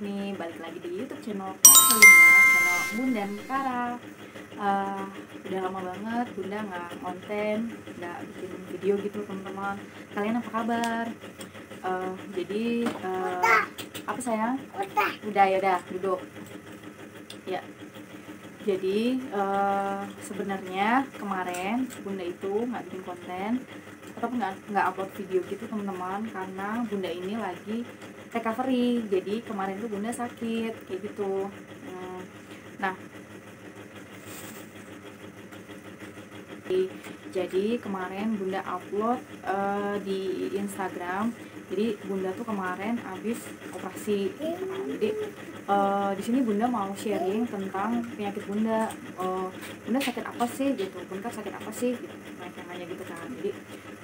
nih balik lagi di YouTube channel Kara Helena, channel Bunda Kara. Uh, udah lama banget Bunda nggak konten, nggak bikin video gitu teman-teman. Kalian apa kabar? Uh, jadi uh, apa sayang? Udah. Ya udah duduk. Ya. Jadi uh, sebenarnya kemarin Bunda itu nggak bikin konten ataupun nggak nggak upload video gitu teman-teman karena Bunda ini lagi recovery. Jadi kemarin tuh Bunda sakit kayak gitu. Hmm, nah. Jadi kemarin Bunda upload eh, di Instagram jadi Bunda tuh kemarin habis operasi. Jadi eh, di sini Bunda mau sharing tentang penyakit Bunda. Eh, Bunda sakit apa sih gitu? Bunda sakit apa sih? Gitu nanya gitu kan. Jadi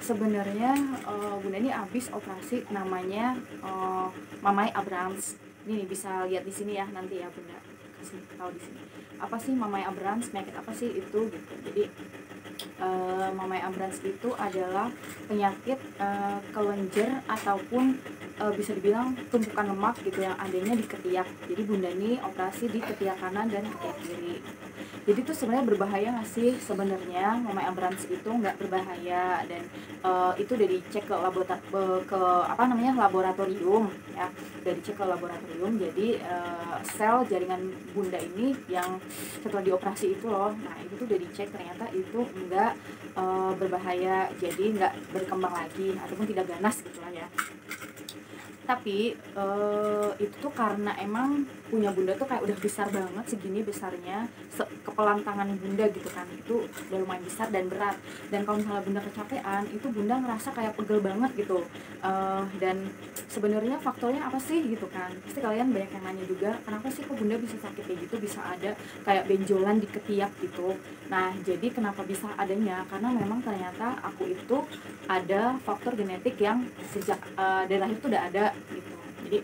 sebenarnya eh, Bunda ini habis operasi namanya eh, Mamai Abrams ini nih, bisa lihat di sini ya nanti ya Bunda. Kasih tahu di sini. Apa sih Mamai Abrams penyakit apa sih? Itu gitu. Jadi eh, Mamai Abrams itu adalah penyakit eh, kelenjar ataupun eh, bisa dibilang tumpukan lemak gitu yang adanya di ketiak. Jadi Bunda ini operasi di ketiak kanan dan ketiak kiri jadi itu sebenarnya berbahaya nggak sih? Sebenarnya Mamai Abrams itu nggak berbahaya dan eh, itu udah dicek ke laborator ke apa namanya laboratorium ya. Udah dicek ke laboratorium jadi eh, sel jaringan bunda ini yang setelah dioperasi itu loh. Nah itu tuh udah dicek ternyata itu enggak eh, berbahaya. Jadi nggak berkembang lagi ataupun tidak ganas gitu lah ya tapi eh, itu tuh karena emang punya bunda tuh kayak udah besar banget segini besarnya se kepelan tangan bunda gitu kan itu udah lumayan besar dan berat. Dan kalau misalnya bunda kecapean itu bunda ngerasa kayak pegel banget gitu. Eh, dan sebenarnya faktornya apa sih gitu kan? Pasti kalian banyak yang nanya juga kenapa sih kok bunda bisa sakit kayak gitu? Bisa ada kayak benjolan di ketiak gitu. Nah jadi kenapa bisa adanya? Karena memang ternyata aku itu ada faktor genetik yang sejak eh, dari lahir tuh udah ada gitu. Jadi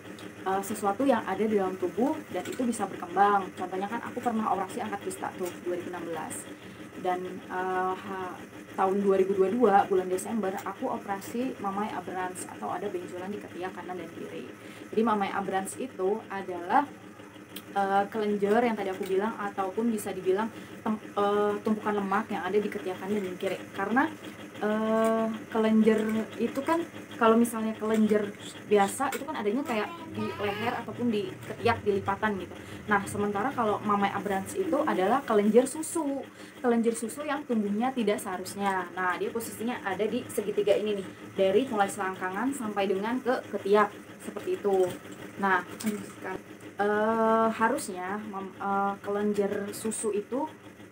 eh, sesuatu yang ada di dalam tubuh dan itu bisa berkembang. Contohnya kan aku pernah operasi angkat kista tuh 2016 dan eh, ha- tahun 2022 bulan Desember aku operasi mamai abrans atau ada benjolan di ketiak kanan dan kiri. Jadi mamai abrans itu adalah eh, kelenjar yang tadi aku bilang ataupun bisa dibilang tem- eh, tumpukan lemak yang ada di ketiak kanan dan kiri. Karena eh, kelenjar itu kan kalau misalnya kelenjar biasa itu kan adanya kayak di leher ataupun di ketiak di lipatan gitu. Nah, sementara kalau mamai abrans itu adalah kelenjar susu. Kelenjar susu yang tumbuhnya tidak seharusnya. Nah, dia posisinya ada di segitiga ini nih, dari mulai selangkangan sampai dengan ke ketiak seperti itu. Nah, eh, harusnya mem- eh, kelenjar susu itu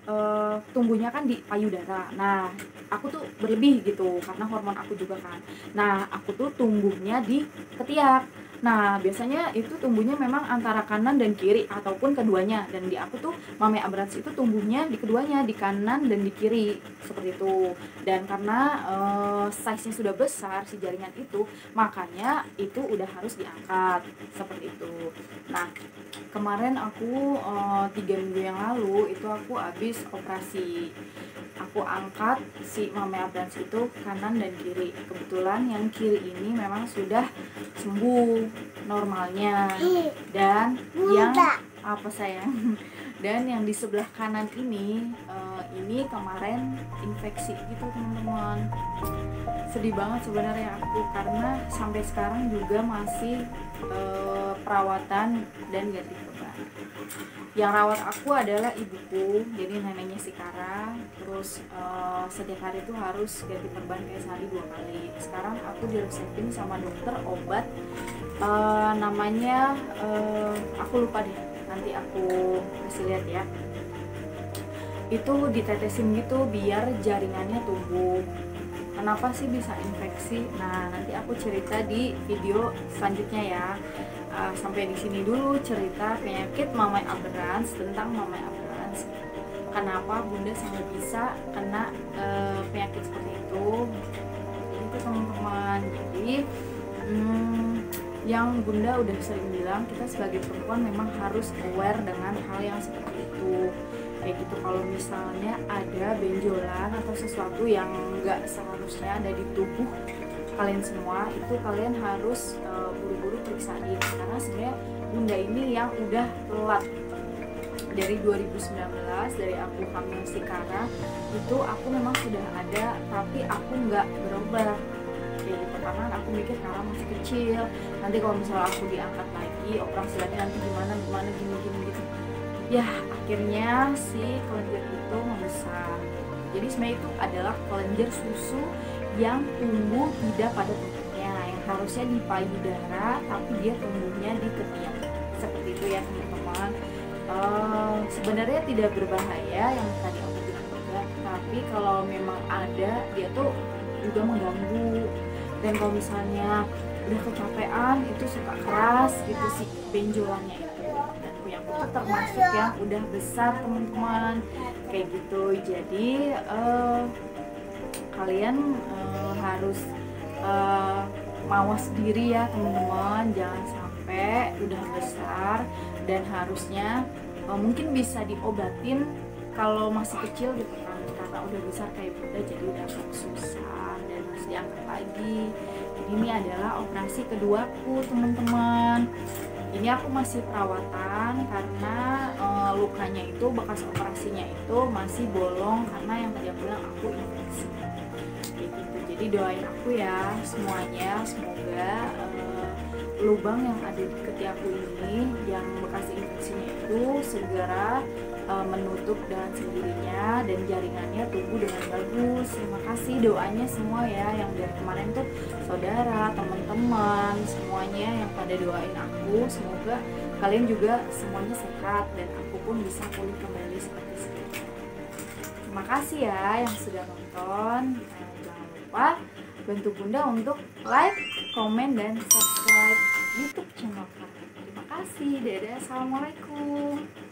eh, tumbuhnya kan di payudara. Nah, aku tuh berlebih gitu karena hormon aku juga kan. Nah, aku tuh tumbuhnya di ketiak. Nah, biasanya itu tumbuhnya memang antara kanan dan kiri ataupun keduanya. Dan di aku tuh Mame Abrans itu tumbuhnya di keduanya, di kanan dan di kiri seperti itu. Dan karena eh, size-nya sudah besar si jaringan itu, makanya itu udah harus diangkat seperti itu. Nah, kemarin aku eh, tiga minggu yang lalu itu aku habis operasi aku angkat si Mame Abrans itu kanan dan kiri. Kebetulan yang kiri ini memang sudah sembuh normalnya. Dan yang Bunda. apa sayang dan yang di sebelah kanan ini eh, ini kemarin infeksi gitu teman-teman. Sedih banget sebenarnya aku karena sampai sekarang juga masih eh, perawatan dan ganti perban yang rawat aku adalah ibuku jadi neneknya si Kara. Terus eh, setiap hari itu harus ganti perban kayak sehari dua kali. Sekarang aku diresepin sama dokter obat eh, namanya eh, aku lupa deh nanti aku kasih lihat ya. Itu ditetesin gitu biar jaringannya tumbuh. Kenapa sih bisa infeksi? Nah nanti aku cerita di video selanjutnya ya. Uh, sampai di sini dulu cerita penyakit mamai aberrans tentang mamai aberrans kenapa bunda sampai bisa kena uh, penyakit seperti itu? Itu teman-teman jadi hmm, yang bunda udah sering bilang kita sebagai perempuan memang harus aware dengan hal yang seperti itu. Kayak gitu kalau misalnya ada benjolan atau sesuatu yang nggak seharusnya ada di tubuh kalian semua itu kalian harus uh, buru-buru periksain. Karena sebenarnya bunda ini yang udah telat. Dari 2019 dari aku hamil Sikara itu aku memang sudah ada tapi aku nggak berubah gitu karena aku mikir karena masih kecil. Nanti kalau misalnya aku diangkat lagi operasi lagi nanti gimana gimana gini gini gitu. Ya akhirnya si kelenjar itu membesar. Jadi sebenarnya itu adalah kelenjar susu yang tumbuh tidak pada tempatnya yang harusnya di payudara tapi dia tumbuhnya di ketiak. Seperti itu ya teman-teman. Uh, sebenarnya tidak berbahaya yang tadi aku bilang juga tapi kalau memang ada dia tuh juga mengganggu dan kalau misalnya udah kecapean itu suka keras gitu sih benjolannya itu. Dan punya aku termasuk yang udah besar teman-teman kayak gitu. Jadi uh, kalian uh, harus uh, mawas diri ya teman-teman. Jangan sampai udah besar dan harusnya uh, mungkin bisa diobatin kalau masih kecil gitu kan. Karena udah besar kayak bunda jadi udah susah harus diangkat lagi? Jadi ini adalah operasi keduaku teman-teman. Ini aku masih perawatan karena uh, lukanya itu bekas operasinya itu masih bolong karena yang tadi aku bilang aku infeksi. Gitu. Jadi doain aku ya semuanya semoga uh, lubang yang ada di ketiakku ini yang bekas infeksinya itu segera uh, menutup dengan sendirinya dan jaringannya tumbuh dengan bagus. Terima kasih doanya semua ya yang dari kemarin tuh saudara, teman-teman, semuanya yang pada doain aku. Semoga kalian juga semuanya sehat dan aku pun bisa pulih kembali seperti sedia. Terima kasih ya yang sudah nonton. Jangan lupa bantu Bunda untuk like, komen, dan subscribe YouTube channel kami. Terima kasih. Dadah. Assalamualaikum.